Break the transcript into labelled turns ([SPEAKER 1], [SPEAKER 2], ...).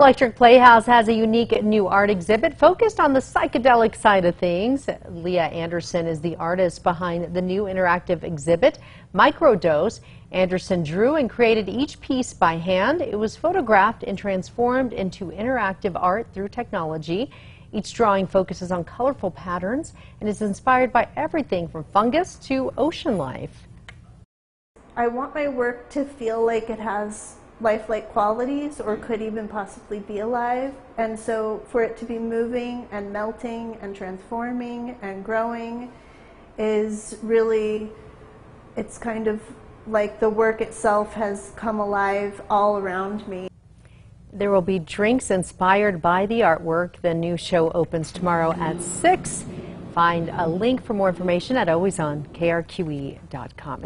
[SPEAKER 1] Electric Playhouse has a unique new art exhibit focused on the psychedelic side of things. Leah Anderson is the artist behind the new interactive exhibit, Microdose. Anderson drew and created each piece by hand. It was photographed and transformed into interactive art through technology. Each drawing focuses on colorful patterns and is inspired by everything from fungus to ocean life.
[SPEAKER 2] I want my work to feel like it has lifelike qualities or could even possibly be alive. And so for it to be moving and melting and transforming and growing is really, it's kind of like the work itself has come alive all around me.
[SPEAKER 1] There will be drinks inspired by the artwork. The new show opens tomorrow at 6. Find a link for more information at alwaysonkRQE.com.